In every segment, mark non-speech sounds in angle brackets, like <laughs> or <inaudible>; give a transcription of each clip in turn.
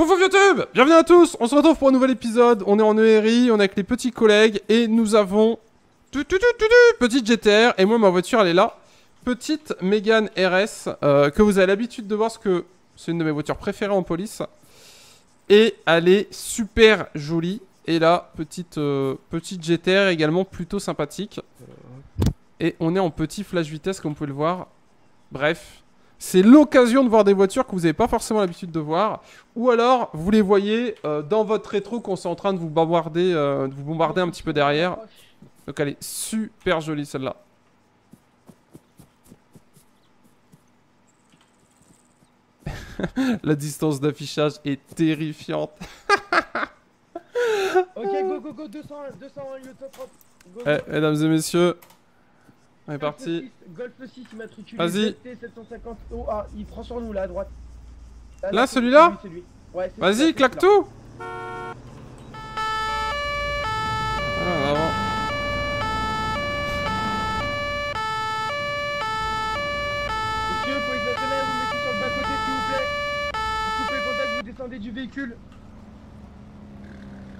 Pouf YouTube Bienvenue à tous On se retrouve pour un nouvel épisode. On est en ERI, on est avec les petits collègues et nous avons... Petite GTR et moi ma voiture elle est là. Petite Mégane RS euh, que vous avez l'habitude de voir parce que c'est une de mes voitures préférées en police. Et elle est super jolie. Et là, petite, euh, petite GTR également plutôt sympathique. Et on est en petit flash vitesse comme vous pouvez le voir. Bref, c'est l'occasion de voir des voitures que vous n'avez pas forcément l'habitude de voir. Ou alors, vous les voyez euh, dans votre rétro qu'on est en train de vous bombarder, euh, de vous bombarder un petit peu derrière. Donc elle est super jolie celle-là. <laughs> La distance d'affichage est terrifiante. Ok, go, go, go, 200, 201, lieu top 30. Go, Eh, mesdames et messieurs, on est parti. 6, Golf 6 immatriculé. Vas-y. 750 OA. Il prend sur nous là à droite. Là, celui-là. Ouais, Vas-y, claque tout avant. Monsieur, police nationale, vous mettez sur le bas-côté s'il vous plaît. Vous coupez le contact, vous descendez du véhicule.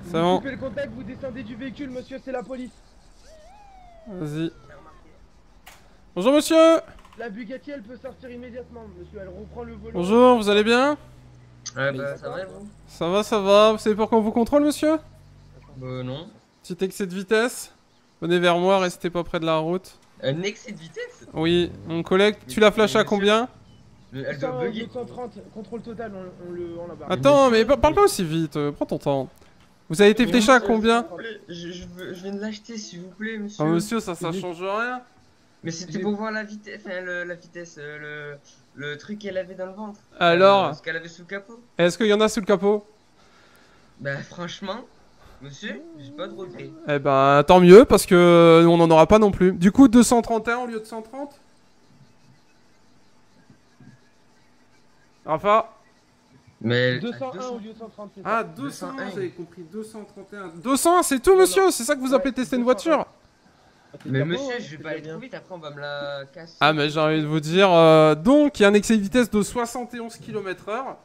C'est Vous coupez le contact, vous descendez du véhicule, monsieur, c'est la police. Vas-y. Bonjour monsieur La Bugatti, elle peut sortir immédiatement, monsieur. Elle reprend le volant. Bonjour, vous allez bien? Ouais, bah ça va, vous? Ça va, ça va. Vous savez pourquoi on vous contrôle monsieur? Bah non. Petit excès de vitesse Venez vers moi, restez pas près de la route. Un excès de vitesse? Oui, mon collègue, tu l'as flash à combien? Mais Elle doit 200, bugger. 230, contrôle total, on, on le on la barre. Attends, mais pa- parle pas aussi vite, euh, prends ton temps. Vous avez été fléché à combien? je, je, veux- je viens de l'acheter, s'il vous plaît, monsieur. Ah monsieur, ça, ça change rien. Mais c'était pour voir la vitesse, enfin le, la vitesse, euh, le, le truc qu'elle avait dans le ventre. Alors, Euh, ce qu'elle avait sous le capot. est-ce qu'il y en a sous le capot? Bah franchement, monsieur, j'ai pas de regret. Eh ben, tant mieux, parce que on n'en aura pas non plus. Du coup, 231 au lieu de 130 Rafa? Mais 201 au lieu de 130, c'est ça? Ah, 201, 201. j'avais compris, 231. 200, c'est tout, monsieur C'est ça que vous appelez tester une voiture? Mais C'est monsieur, bien beau, je vais pas aller trop vite, après on va me la casser. Ah, mais j'ai envie de vous dire, euh, donc, il y a un excès de vitesse de 71 km/h.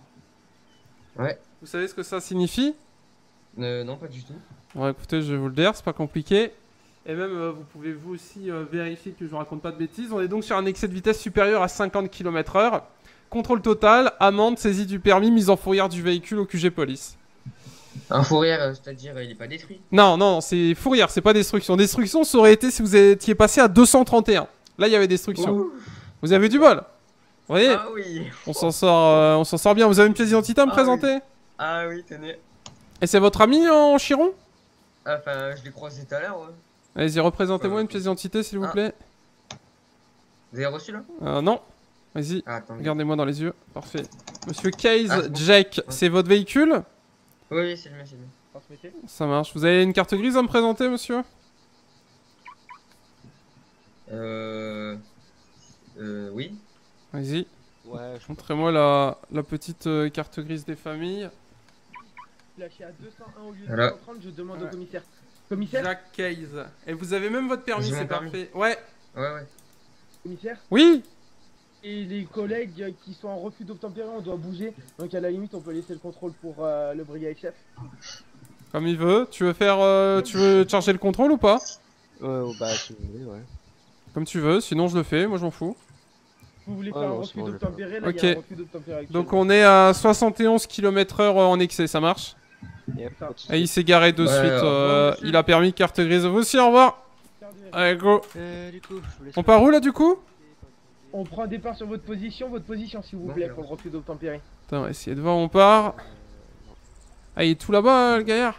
Ouais. Vous savez ce que ça signifie? Euh, non, pas du tout. Bon, écoutez, je vais vous le dire, c'est pas compliqué. Et même, euh, vous pouvez vous aussi euh, vérifier que je vous raconte pas de bêtises. On est donc sur un excès de vitesse supérieur à 50 km/h. Contrôle total, amende, saisie du permis, mise en fourrière du véhicule au QG police. Un fourrière, euh, c'est-à-dire il est pas détruit. Non, non, c'est fourrière, c'est pas destruction. Destruction, ça aurait été si vous étiez passé à 231. Là, il y avait destruction. Ouh. Vous avez du bol. Vous voyez, Ah oui. on s'en sort, euh, on s'en sort bien. Vous avez une pièce d'identité à me Ah présenter Ah oui, tenez. Et c'est votre ami en chiron? Enfin, je l'ai croisé tout à l'heure, ouais. Allez-y, représentez-moi Euh, une pièce d'identité, s'il vous ah. plaît. Vous avez reçu là? Euh, non. Vas-y, Ah, regardez-moi dans les yeux. Parfait. Monsieur Case Ah. Jack, c'est votre véhicule? Oui, oui, c'est le mien, c'est le mien. Transmettez. Ça marche. Vous avez une carte grise à me présenter, monsieur? Euh. Euh. Oui. Vas-y, Ouais, je montrez-moi la, la petite euh, carte grise des familles. Lâché à 201 au lieu de Voilà. 130, je demande Ouais. au commissaire. Commissaire Jack Case. Et vous avez même votre permis, c'est parfait. Ouais. Ouais, ouais. Commissaire Oui Et les collègues qui sont en refus d'obtempérer, on doit bouger. Donc à la limite, on peut laisser le contrôle pour euh, le brigade chef. Comme il veut. Tu veux faire. euh, tu veux charger le contrôle ou pas? Ouais, oh, bah si vous voulez, ouais. Comme tu veux, sinon je le fais, moi je m'en fous. Vous voulez Ah faire un non, refus d'obtempérer? Là, y Ok. a un refus d'obtempérer. Donc on est à 71 km/h en excès, ça marche? Yep. Et il s'est garé de Ouais, suite. euh, il a permis carte grise. Vous aussi, au revoir Allez, go Euh, du coup, je vous laisse On part où là du coup? On prend un départ sur votre position, votre position s'il vous plaît, pour le refus d'obtempérer. Attends, on va essayer de voir où on part. Ah, il est tout là-bas, euh, le gaillard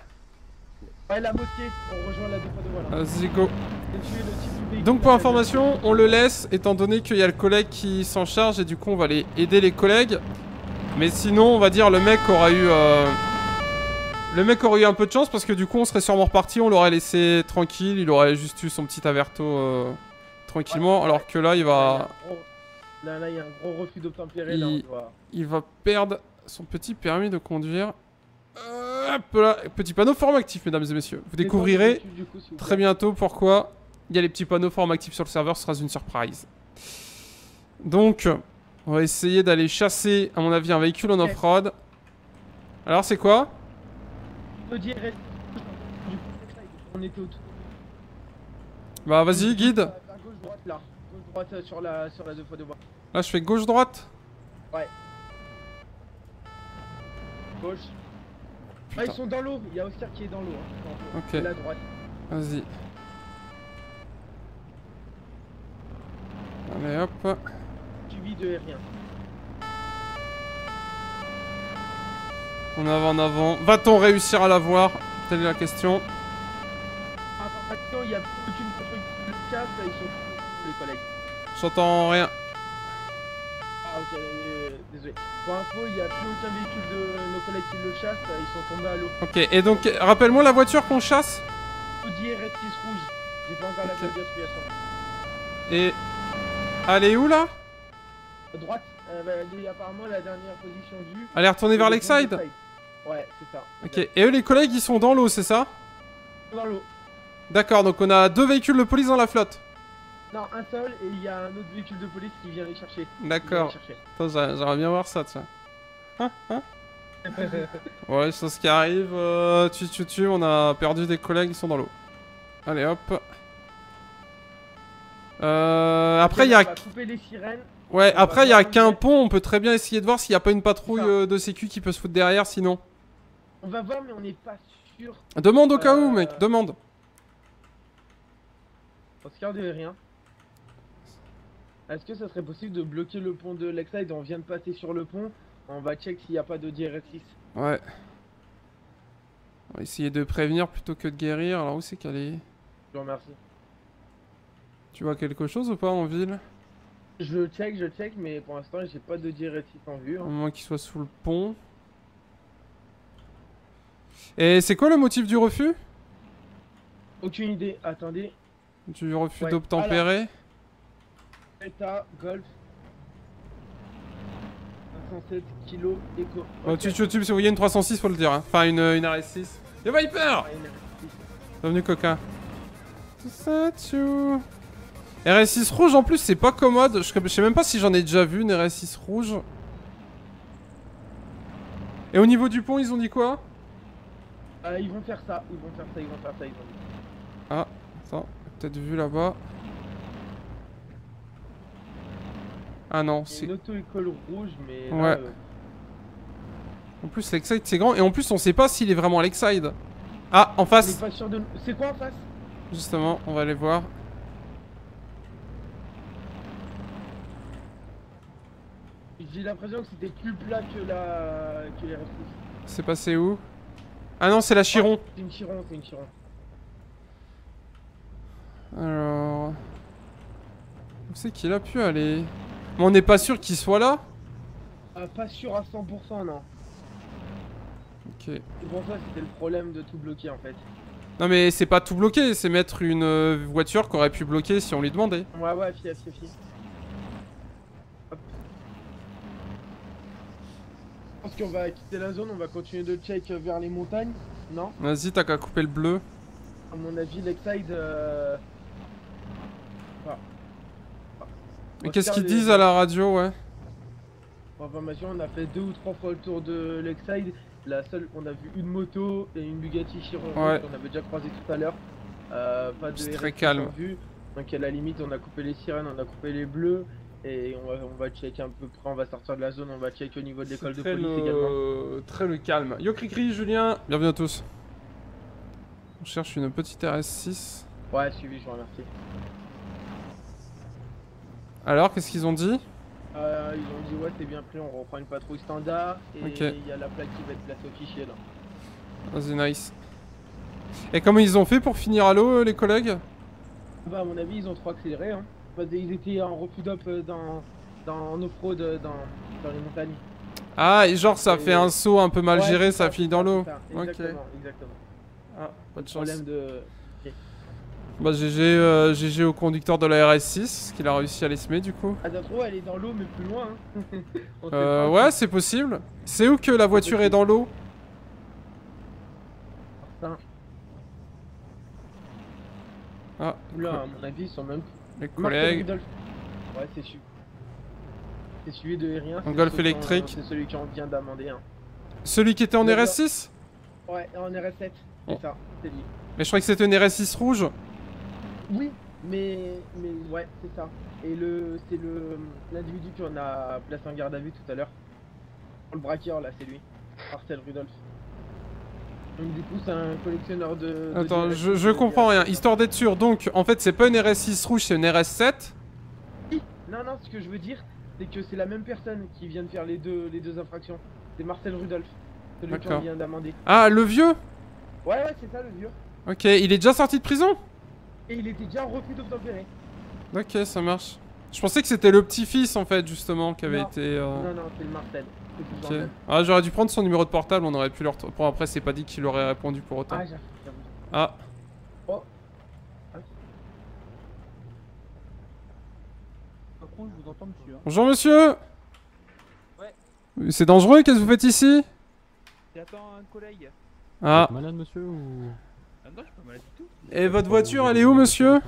Ouais, la mosquée, on rejoint la dépôt de voilà. Vas-y, go. Du véhicule Donc pour information, on le laisse étant donné qu'il y a le collègue qui s'en charge et du coup on va aller aider les collègues. Mais sinon, on va dire le mec aura eu euh, le mec aurait eu un peu de chance parce que du coup on serait sûrement reparti, on l'aurait laissé tranquille, il aurait juste eu son petit averto euh, tranquillement alors que là il va Là, là, il y a un gros refus d'obtempérer. Là, on Il- doit... il va perdre son petit permis de conduire. Hop là, petit panneau forme actif mesdames et messieurs. Vous découvrirez coup, vous Très bientôt, pourquoi il y a les petits panneaux forme actifs sur le serveur, ce sera une surprise. Donc, on va essayer d'aller chasser, à mon avis, un véhicule en off-road. Alors, c'est quoi? Bah, vas-y, guide. Gauche, droite, là. Gauche, droite euh, sur la, sur la deux fois de bois. Là, je fais gauche-droite. Gauche. Ah, ils sont dans l'eau. Il y a Oscar qui est dans l'eau. Hein. Ok. La droite. Vas-y. Allez, hop. Suivi de rien. En avant, en avant. Va-t-on réussir à l'avoir Telle est la question. Information, il y a aucune construction de chasse. Ils sont tous les collègues. J'entends rien. Ah, ok. euh, désolé. Pour info, il n'y a plus aucun véhicule de nos collègues qui le chassent. Ils sont tombés à l'eau. Ok, et donc, rappelle-moi la voiture qu'on chasse Audi RS6 rouge. J'ai pas encore la. Et. Elle est où là? À droite, euh, bah, il y a apparemment la dernière position vue. Elle est retournée vers C'est le Lakeside pont de Ouais, c'est ça. Ok, et eux les collègues ils sont dans l'eau, c'est ça? Dans l'eau. D'accord, donc on a deux véhicules de police dans la flotte. Non, un seul et il y a un autre véhicule de police qui vient les chercher. D'accord. J'aimerais bien voir ça, tiens. Hein Hein <laughs> Ouais, c'est ce qui arrive. Euh, tu, tu, tu, on a perdu des collègues, ils sont dans l'eau. Allez hop. Euh, après, il y a. les sirènes. Ouais, on après, il y a qu'un pont. On peut très bien essayer de voir s'il n'y a pas une patrouille euh, de sécu qui peut se foutre derrière, sinon. On va voir, mais on n'est pas sûr. Demande au cas où, Euh, mec, demande. Oscar de rien. Est-ce que ça serait possible de bloquer le pont de Lakeside On vient de passer sur le pont. On va check s'il n'y a pas de DRS6. Ouais. On va essayer de prévenir plutôt que de guérir. Alors, où c'est qu'elle est? Je vous remercie. Tu vois quelque chose ou pas en ville? Je check, je check, mais pour l'instant, j'ai pas de DRS6 en vue. Au hein. moins qu'il soit sous le pont. Et c'est quoi le motif du refus? Aucune idée. Attendez. Du refus Ouais, d'obtempérer? Delta, Golf. 507 kg éco. Oh, tu, tu, tu, si vous voyez une 306, faut le dire. hein. Enfin, une, une RS6. Et Viper Ah, une RS6. Bienvenue, coquin. Tout ça, tchou. RS6 rouge en plus, c'est pas commode. Je, je sais même pas si j'en ai déjà vu une RS6 rouge. Et au niveau du pont, ils ont dit quoi? Euh, ils vont faire ça, ils vont faire ça, ils vont faire ça, ils vont. Ah, attends, peut-être vu là-bas. Ah non, C'est c'est. une auto-école rouge, mais. Ouais. Là, euh, En plus, Lakeside c'est grand. Et en plus, on sait pas s'il est vraiment à Lakeside. Ah, en face de. C'est quoi en face? Justement, on va aller voir. J'ai l'impression que c'était plus plat que la. que les RS6. C'est passé où? Ah non, c'est la Chiron. C'est une chiron, c'est une chiron. Alors. Où c'est qu'il a pu aller? Mais on n'est pas sûr qu'il soit là Ah, pas sûr à 100%, non. Ok. C'est pour ça c'était le problème de tout bloquer en fait. Non, mais c'est pas tout bloqué, c'est mettre une euh, voiture qu'aurait pu bloquer si on lui demandait. Ouais, ouais, fief, fief. Hop. Je pense qu'on va quitter la zone, on va continuer de check vers les montagnes. Non? Vas-y, t'as qu'à couper le bleu. À mon avis, Lakeside. Euh... Et qu'est-ce qu'ils disent à la radio, ouais information, on a fait deux ou trois fois le tour de Lakeside. La seule, on a vu une moto et une Bugatti Chiron Ouais. qu'on avait déjà croisé tout à l'heure. Euh, pas de très calme. vue. Donc à la limite, on a coupé les sirènes, on a coupé les bleus. Et on va, on va check un peu près, on va sortir de la zone, on va check au niveau de l'école de police le... également. Très le calme. Yo Cricri, Julien Bienvenue à tous. On cherche une petite RS6. Ouais, suivi, je vous remercie. Alors, qu'est-ce qu'ils ont dit Euh, ils ont dit ouais, c'est bien pris, on reprend une patrouille standard. Et il y a la plaque qui va être placée au fichier là. Vas-y, nice. Et comment ils ont fait pour finir à l'eau, euh, les collègues Bah, à mon avis, ils ont trop accéléré. Hein. Parce qu'ils étaient en refus d'op euh, dans, dans en off-road euh, dans, dans les montagnes. Ah, et genre, ça Et- fait un saut un peu mal Ouais, géré, ça finit dans l'eau. Exactement, exactement. Ah, pas de chance. Problème de. Bah, GG, euh, GG au conducteur de la RS6, qu'il a réussi à l'esmer du coup. Ah, trop, elle est dans l'eau, mais plus loin. Hein. <laughs> Euh, ouais, c'est possible. C'est où que la voiture est dans l'eau? Putain. Ah, Oula, à mon avis, ils sont même. les collègues. Ouais, c'est su. C'est celui de rien. Un Golf électrique. C'est celui qu'on vient d'amender. Hein. Celui qui était en D'accord. RS6 Ouais, en RS7. C'est Oh. ça, c'est lui. Mais je croyais que c'était une RS6 rouge. Oui, mais, mais ouais, c'est ça. Et le, c'est le, l'individu qu'on a placé en garde à vue tout à l'heure. Le braqueur là, c'est lui. Marcel Rudolph. Donc du coup, c'est un collectionneur de. de Attends, je, je comprends rien. Histoire d'être sûr, donc en fait c'est pas une RS6 rouge, c'est une RS7. Oui. Non, non, ce que je veux dire, c'est que c'est la même personne qui vient de faire les deux, les deux infractions. C'est Marcel Rudolph. Celui qu'on D'accord. vient d'amender. Ah, le vieux? Ouais, ouais, c'est ça le vieux. Ok, il est déjà sorti de prison? Et il était déjà refus d'obtempérer. Ok, ça marche. Je pensais que c'était le petit-fils en fait, justement, qui avait Non. été. euh, Non, non, c'est le Marcel. Toujours ok. Ah, j'aurais dû prendre son numéro de portable, on aurait pu le retrouver. Bon, après, c'est pas dit qu'il aurait répondu pour autant. Ah, j'avoue. Ah, Par contre, je vous entends dessus. Hein. bonjour monsieur Ouais. C'est dangereux, qu'est-ce que vous faites ici? J'attends un collègue. Ah, Malade monsieur ou Ah non, je suis pas malade du tout. Et votre voiture, elle est où monsieur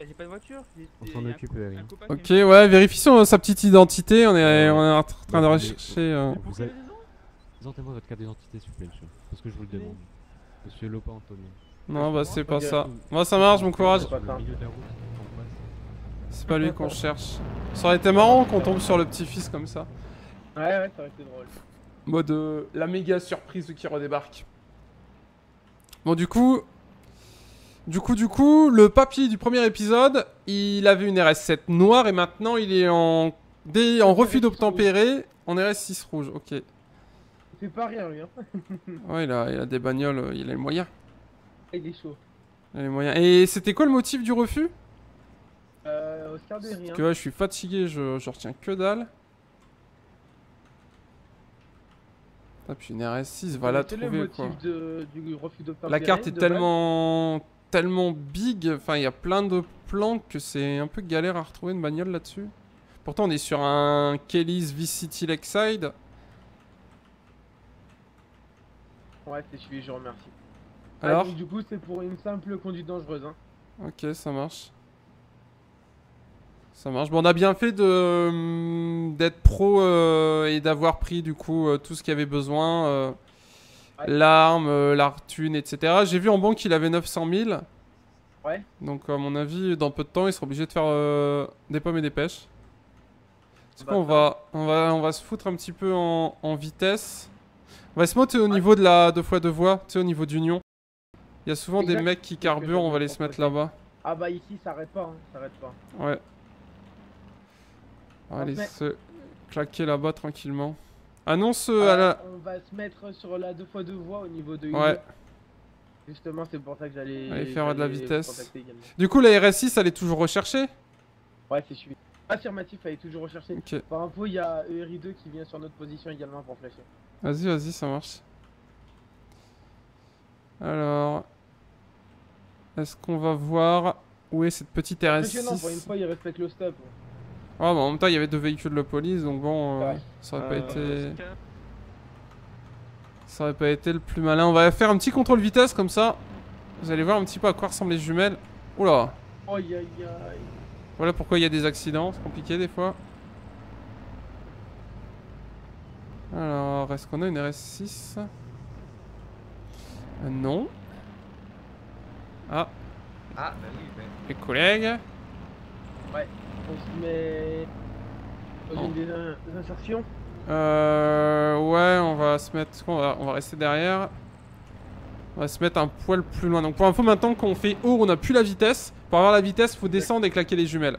J'ai pas de voiture. j'ai- On s'en occupe, Eric. Ok, ouais, vérifie son- sa petite identité, on est, on est en train de rechercher... euh, Présentez-moi votre carte d'identité s'il vous plaît monsieur. Parce que je vous le demande. Monsieur Lopa Antonio. Non, bah c'est pas ça. Moi ça marche, bon courage. C'est pas lui qu'on cherche. Ça aurait été marrant qu'on tombe sur le petit-fils comme ça. Ouais, ouais, ça aurait été drôle. Mode euh, la méga surprise qui redébarque. Bon, du coup. Du coup, du coup, le papy du premier épisode, il avait une RS7 noire et maintenant il est en, dé- en refus d'obtempérer en RS6 rouge. Ok. Il fait pas rien lui, <laughs> hein. Ouais, il a, il a des bagnoles, euh, il a les moyens. Il est chaud. Il a les moyens. Et c'était quoi le motif du refus? Euh, Oscar de rien. Parce que ouais, je suis fatigué, je, je retiens que dalle. Ah, puis une RS6, va la est le trouver motif quoi. de- du refus d'obtempérer La carte est de tellement tellement big, enfin il y a plein de plans que c'est un peu galère à retrouver une bagnole là-dessus. Pourtant on est sur un Kelly's V-City Lakeside. Ouais, c'est celui, je remercie. Ah, Alors donc, du coup, c'est pour une simple conduite dangereuse. Hein. Ok, ça marche. Ça marche. Bon, on a bien fait de hum, d'être pro euh, et d'avoir pris du coup euh, tout ce qu'il y avait besoin. euh. L'arme, euh, la thune, etc. J'ai vu en banque qu'il avait 900 000. Ouais. Donc à mon avis, dans peu de temps, il sera obligé de faire euh, des pommes et des pêches. Bah, quoi, on va, on, va, on va se foutre un petit peu en, en vitesse. On va se mettre au niveau de la deux fois deux voies, tu sais, au niveau d'union. Il y a souvent des mecs qui carburent, on va les se mettre là-bas. Ah bah ici, ça arrête pas, hein. ça arrête pas. Ouais. On va aller se claquer là-bas tranquillement. Annonce euh, Euh, à la... On va se mettre sur la deux fois deux voies au niveau de Ouais. Justement, c'est pour ça que j'allais. Allez faire de la vitesse. Du coup, la RS6, elle est toujours recherchée? Ouais, c'est celui. Affirmatif, elle est toujours recherché. Ok. Par info, il y a ERI2 qui vient sur notre position également pour flasher. Vas-y, vas-y, ça marche. Alors... Est-ce qu'on va voir où est cette petite Impressionnant, pour une RS6 fois, il respecte le stop. Ah, bah, en même temps, il y avait deux véhicules de police, donc bon, euh, Ouais. ça aurait Euh, pas été... Ça aurait pas été le plus malin. On va faire un petit contrôle vitesse comme ça. Vous allez voir un petit peu à quoi ressemblent les jumelles. Oula Aïe aïe aïe. Voilà pourquoi il y a des accidents, c'est compliqué des fois. Alors, est-ce qu'on a une RS6 Euh, Non. Ah, Ah, bah oui, bah. les collègues. On se met. Dans une des, in- des insertions. Euh, ouais, on va se mettre... On va, on va rester derrière. On va se mettre un poil plus loin. Donc pour info, maintenant qu'on fait haut, on n'a plus la vitesse. Pour avoir la vitesse, faut descendre et claquer les jumelles.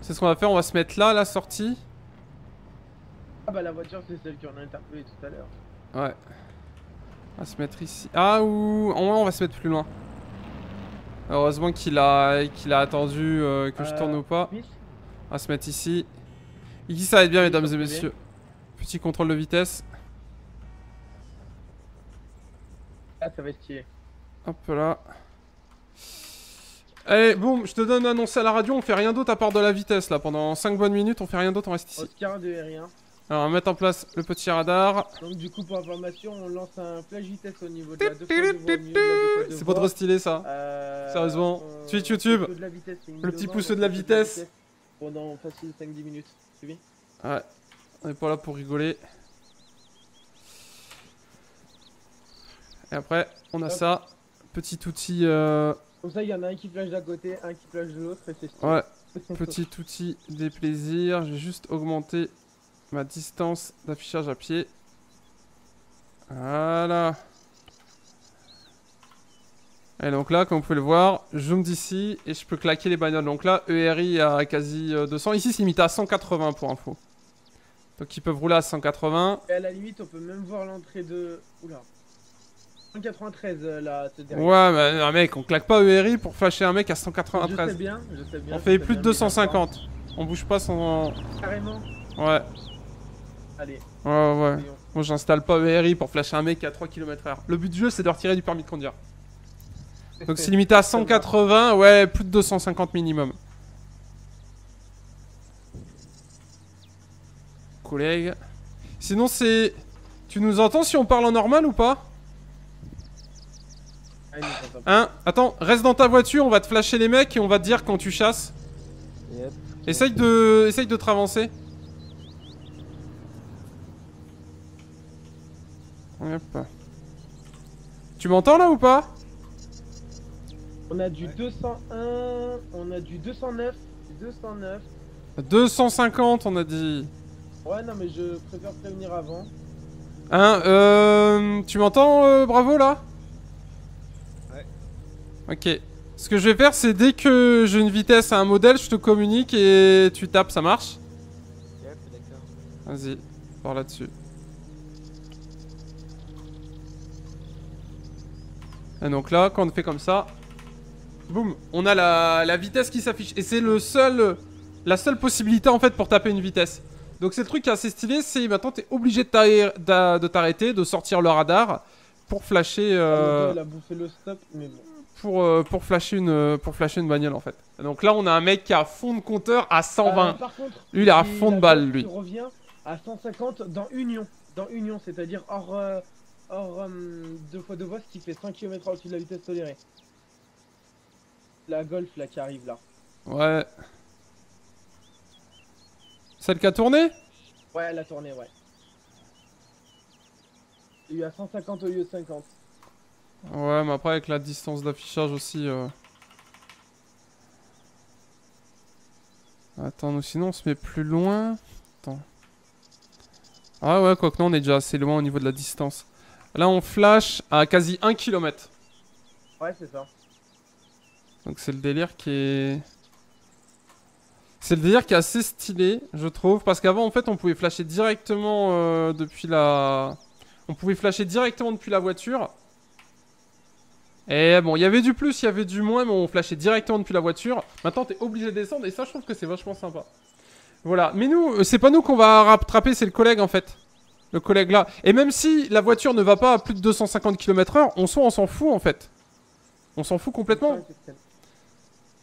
C'est ce qu'on va faire, on va se mettre là, la sortie. Ah bah la voiture, c'est celle qu'on a interpellée tout à l'heure. Ouais. On va se mettre ici. Ah, ou. En vrai, on va se mettre plus loin. Heureusement qu'il a, qu'il a attendu euh, que je Euh, tourne ou pas. On va se mettre ici. Ici, ça va être bien, mesdames et messieurs. Petit contrôle de vitesse. Ah, ça va être stylé. Hop là. Allez, boum, je te donne annoncé à la radio. On fait rien d'autre à part de la vitesse là. Pendant 5 bonnes minutes, on fait rien d'autre, on reste ici. Oscar de R1. Alors, on va mettre en place le petit radar. Donc du coup, pour information, on lance un vitesse au niveau de la deux fois deux voies, au milieu de la deux fois deux C'est pas trop stylé ça. Euh, Sérieusement. on- Tweet YouTube. vitesse, Le petit pouce de la vitesse. Pendant facile 5-10 minutes. Ouais. On est pas là pour rigoler. Et après, on a Hop. ça. Petit outil. euh, Comme ça, il y en a un qui flash d'un côté, un qui flash de l'autre, et c'est. Ouais, <laughs> petit outil des plaisirs. Je vais juste augmenter ma distance d'affichage à pied. Voilà. Et donc là, comme vous pouvez le voir, je zoome d'ici et je peux claquer les bagnoles. Donc là, ERI à quasi euh, 200. Ici, c'est limité à 180 pour info. Donc ils peuvent rouler à 180. Et à la limite, on peut même voir l'entrée de. Oula. 193 euh, là, c'est derrière. Ouais, mais non, mec, on claque pas ERI pour flasher un mec à Je sais 193. bien, je sais bien. On fait plus de bien, mais 250. On bouge pas sans. Carrément. Ouais, Allez, ouais, ouais. Moi j'installe pas ERI pour flasher un mec à 3 km/h. Le but du jeu c'est de retirer du permis de conduire. Donc c'est limité à 180, ouais, plus de 250 minimum. Collègue. Sinon c'est... Tu nous entends si on parle en normal ou pas? Ah, pas. Hein? Attends, reste dans ta voiture, on va te flasher les mecs et on va te dire quand tu chasses. Yep. Essaye de... Essaye de te ravancer. Hop. Tu m'entends là ou pas? On a du 201, on a du 209, du 209. 250 on a dit. Ouais, non, mais je préfère prévenir avant. Hein, euh, tu m'entends, euh, Bravo, là? Ouais. Ok. Ce que je vais faire, c'est dès que j'ai une vitesse à un modèle, je te communique et tu tapes, ça marche? Yep, d'accord. Vas-y, par là-dessus. Et donc là, quand on fait comme ça, boum, on a la, la vitesse qui s'affiche. Et c'est le seul, la seule possibilité en fait pour taper une vitesse. Donc c'est le truc qui est assez stylé, c'est maintenant t'es obligé de t'arrêter- de sortir le radar pour flasher, euh, Ah, Il a bouffé le stop, mais bon. pour, euh, pour flasher une, pour flasher une bagnole en fait. Donc là, on a un mec qui a fond de compteur à 120. Euh, par contre, Lui, il est à fond de balle, lui. Il revient à 150 dans Union. Dans Union, c'est-à-dire hors, euh, hors deux fois deux voies, ce qui fait 100 km au-dessus de la vitesse tolérée. La Golf là qui arrive là. Ouais. Celle qui a tourné? Ouais, elle a tourné, ouais. Il y a 150 au lieu de 50. Ouais, mais après avec la distance d'affichage aussi. euh. Attends, nous sinon on se met plus loin. Attends. Ah ouais, quoique non, on est déjà assez loin au niveau de la distance. Là, on flash à quasi 1 km. Ouais, c'est ça. Donc c'est le délire qui est... C'est le délire qui est assez stylé, je trouve. Parce qu'avant, en fait, on pouvait flasher directement euh, depuis la... On pouvait flasher directement depuis la voiture. Et bon, il y avait du plus, il y avait du moins, mais on flashait directement depuis la voiture. Maintenant, t'es obligé de descendre, et ça, je trouve que c'est vachement sympa. Voilà, mais nous, euh, c'est pas nous qu'on va rattraper, c'est le collègue, en fait. Le collègue là. Et même si la voiture ne va pas à plus de 250 km/h, on s'en on s'en fout, en fait. On s'en fout complètement.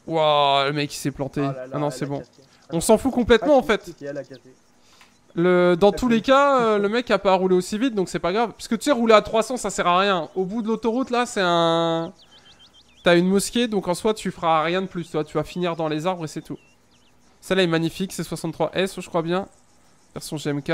Waouh, le mec il s'est planté. Là là, ah non, c'est bon. cassé. On s'en fout complètement Ah, en fait. Le, dans tous les cas, euh, le mec a pas à rouler aussi vite donc c'est pas grave. Parce que tu sais, rouler à 300 ça sert à rien. Au bout de l'autoroute là, c'est un. T'as une mosquée donc en soi tu feras rien de plus. Toi, tu vas finir dans les arbres et c'est tout. Celle-là est magnifique, c'est 63S, je crois bien. Version GMK.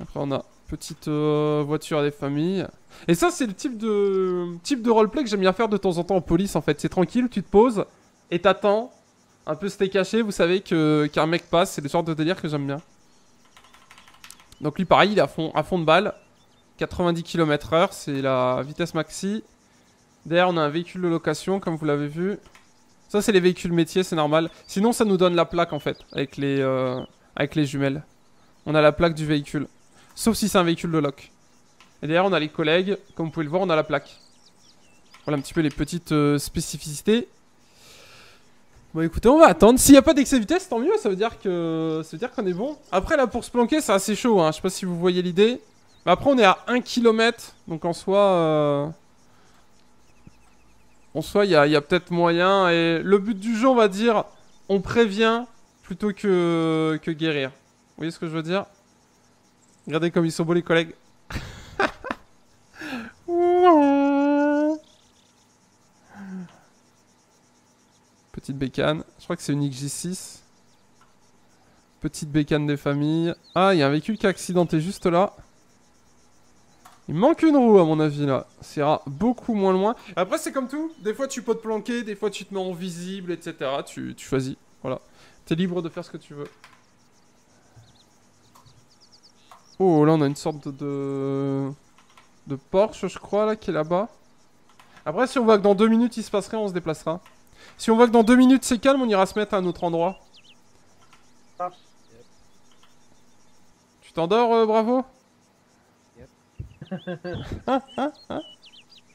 Après on a petite euh, voiture des familles. Et ça c'est le type de type de roleplay que j'aime bien faire de temps en temps en police en fait. C'est tranquille, tu te poses et t'attends. Un peu c'était caché, vous savez qu'un mec passe, c'est le genre de délire que j'aime bien. Donc lui pareil, il est à fond, à fond de balle. 90 km/h, c'est la vitesse maxi. Derrière on a un véhicule de location comme vous l'avez vu. Ça c'est les véhicules métiers, c'est normal. Sinon ça nous donne la plaque en fait, avec les, euh, avec les jumelles. On a la plaque du véhicule. Sauf si c'est un véhicule de loc. Et derrière on a les collègues, comme vous pouvez le voir on a la plaque. Voilà un petit peu les petites euh, spécificités. Bon écoutez, on va attendre. S'il n'y a pas d'excès de vitesse, tant mieux, ça veut dire qu'on est bon. Après là pour se planquer, c'est assez chaud, hein. je sais pas si vous voyez l'idée. Après on est à 1 km, donc en soi... euh, En soi, il y a, a peut-être moyen. Et le but du jeu, on va dire, on prévient plutôt que, que guérir. Vous voyez ce que je veux dire? Regardez comme ils sont beaux les collègues. <laughs> Petite bécane. Je crois que c'est une XJ6. Petite bécane des familles. Ah, il y a un véhicule qui a accidenté juste là. Il manque une roue à mon avis là. Ira beaucoup moins loin. Après c'est comme tout. Des fois tu peux te planquer, des fois tu te mets en visible, etc. Tu, tu choisis. Voilà. T'es libre de faire ce que tu veux. Oh là on a une sorte de... de... Porsche je crois là qui est là-bas. Après si on voit que dans deux minutes il se passerait on se déplacera. Si on voit que dans deux minutes c'est calme on ira se mettre à un autre endroit. Marche. Tu t'endors euh, bravo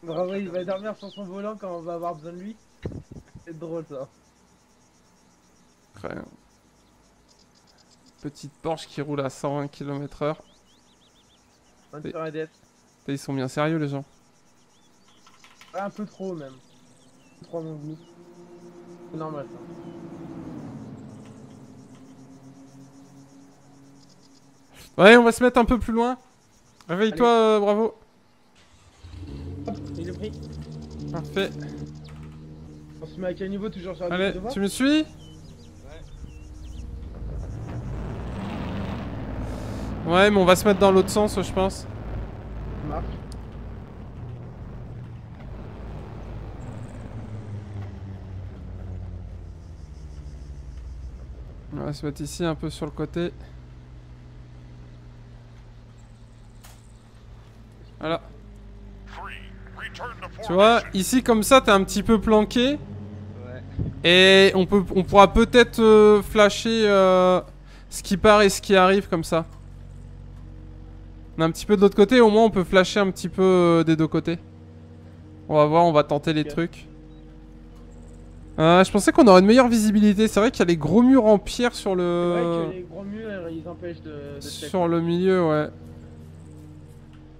Bravo, il va dormir sur son volant quand on va avoir besoin de lui. C'est drôle ça. Bien. Petite Porsche qui roule à 120 km/h. Ils sont bien sérieux les gens. Ouais, un peu trop même. Goût. C'est normal ça. Ouais, on va se mettre un peu plus loin. Réveille-toi, euh, bravo. Hop, il est pris. Parfait. On se met à quel niveau toujours sur la Allez, tu me suis? Ouais, mais on va se mettre dans l'autre sens, je pense. Marche. On va se mettre ici un peu sur le côté. Voilà. Tu vois, ici comme ça, t'es un petit peu planqué. Ouais. Et on, peut, on pourra peut-être euh, flasher euh, ce qui part et ce qui arrive comme ça. On est un petit peu de l'autre côté, au moins on peut flasher un petit peu euh, des deux côtés. On va voir, on va tenter les trucs. Euh, je pensais qu'on aurait une meilleure visibilité. C'est vrai qu'il y a les gros murs en pierre sur le vrai que les gros murs ils empêchent de, sur le milieu, ouais.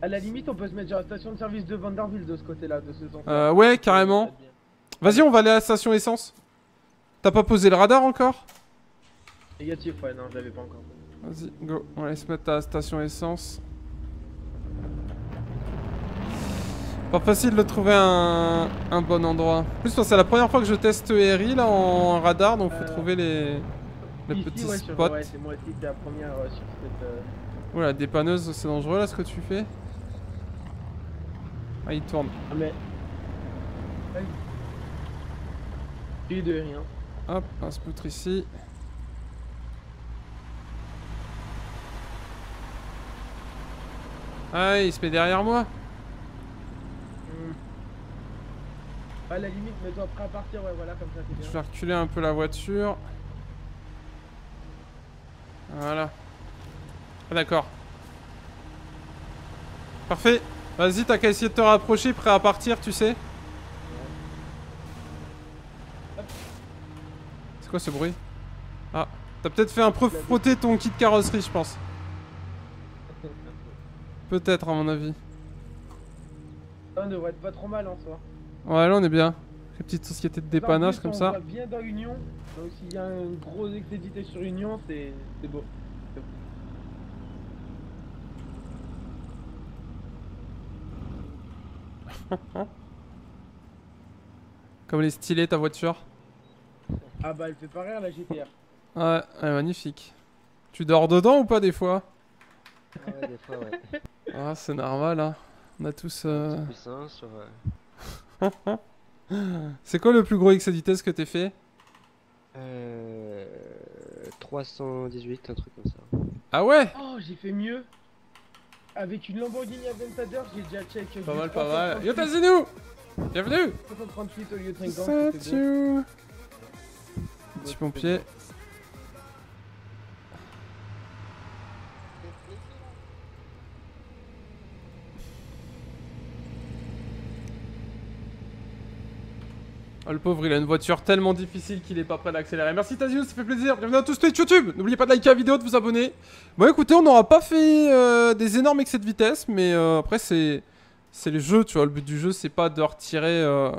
À la limite, on peut se mettre sur la station de service de Vanderbilt de ce côté-là, de ce. Euh, ouais, carrément. Vas-y, on va aller à la station essence. T'as pas posé le radar encore? Négatif, ouais, non, je l'avais pas encore. Vas-y, go. On va aller se mettre à la station essence. Pas facile de trouver un, un bon endroit. En plus, c'est la première fois que je teste ERI là en radar, donc faut Euh, trouver les, les Ici, petits ouais, sur- spots. Ouais, c'est moi aussi, la première euh, sur cette. euh, Oula, dépanneuse, c'est dangereux là ce que tu fais. Ah, il tourne. Ah, mais. Eu de rien. Hop, un spoutre ici. Ah, il se met derrière moi. À la limite, mets-toi prêt à partir, ouais, voilà, comme ça, c'est Je bien. vais reculer un peu la voiture. Voilà. Ah, d'accord. Parfait. Vas-y, t'as qu'à essayer de te rapprocher, prêt à partir, tu sais. C'est quoi ce bruit? Ah, t'as peut-être fait un peu frotter ton kit carrosserie, je pense. <laughs> Peut-être, à mon avis. Ça on devrait être pas trop mal en soi. Ouais, là, on est bien. Les petites sociétés de dépannage plus, comme on ça. va bien dans Union, donc s'il y a une grosse excédité sur Union, c'est c'est beau. <laughs> Comme les stylés, ta voiture. Ah bah, elle fait pas rire la GTR. <laughs> Ouais, ouais, magnifique. Tu dors dedans ou pas des fois? Ah ouais, des fois, ouais. Ah, c'est normal, hein. On a tous. euh, puissance. Euh, <laughs> C'est quoi le plus gros de vitesse que t'aies fait? Euh, 318, un truc comme ça. Ah ouais? Oh, j'ai fait mieux. Avec une Lamborghini Aventador, j'ai déjà check. Pas mal, pas mal. Yo, Tazinou Bienvenue 338 au lieu de 50. Salut c'était beau. Petit pompier. Oh, le pauvre, il a une voiture tellement difficile qu'il est pas prêt d'accélérer. Merci Tazio, ça fait plaisir. Bienvenue à tous Twitch YouTube. N'oubliez pas de liker la vidéo, de vous abonner. Bon, écoutez, on n'aura pas fait euh, des énormes excès de vitesse, mais euh, après, c'est c'est le jeu, tu vois. Le but du jeu, c'est pas de retirer, euh,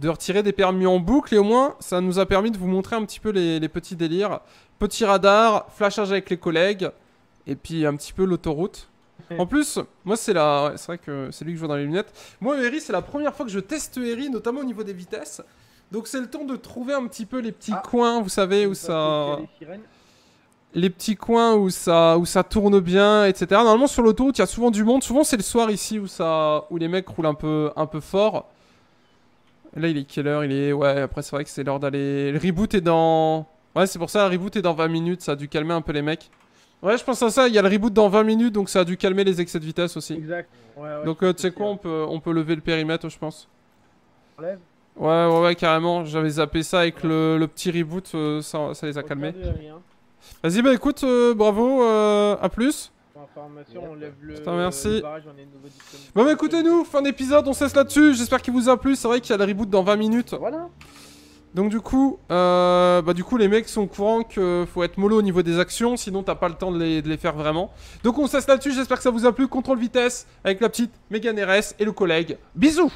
de retirer des permis en boucle. Et au moins, ça nous a permis de vous montrer un petit peu les, les petits délires. Petit radar, flashage avec les collègues, et puis un petit peu l'autoroute. En plus, moi c'est la, c'est vrai que c'est lui que je vois dans les lunettes. Moi Eri, c'est la première fois que je teste Eri, notamment au niveau des vitesses. Donc c'est le temps de trouver un petit peu les petits Ah. coins, vous savez, où ça, les petits coins où ça, où ça tourne bien, etc. Normalement sur l'autoroute, il y a souvent du monde. Souvent c'est le soir ici où ça, où les mecs roulent un peu, un peu fort. Là il est quelle heure? Il est ouais. Après c'est vrai que c'est l'heure d'aller. Le reboot est dans. Ouais c'est pour ça. Le reboot est dans 20 minutes. Ça a dû calmer un peu les mecs. Ouais je pense à ça. Il y a le reboot dans 20 minutes donc ça a dû calmer les excès de vitesse aussi. Exact. Ouais, ouais, Donc euh, tu sais quoi on peut, on peut lever le périmètre je pense. On lève Ouais ouais ouais carrément. J'avais zappé ça avec le, le petit reboot. euh, ça, ça les a calmés. Vas-y bah écoute euh, bravo. euh, à plus. Information, on lève le, Putain, merci. le barrage, on est de nouveau disponible. Bon bah écoutez nous, fin d'épisode, on cesse là-dessus, j'espère qu'il vous a plu, c'est vrai qu'il y a le reboot dans 20 minutes. Voilà. Donc du coup, euh, bah du coup les mecs sont au courant que faut être mollo au niveau des actions, sinon t'as pas le temps de les, faire vraiment. Donc on cesse là-dessus, j'espère que ça vous a plu, contrôle vitesse avec la petite Megan RS et le collègue. Bisous